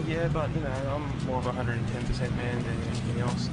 Yeah, but you know, I'm more of a 110% man than anything else.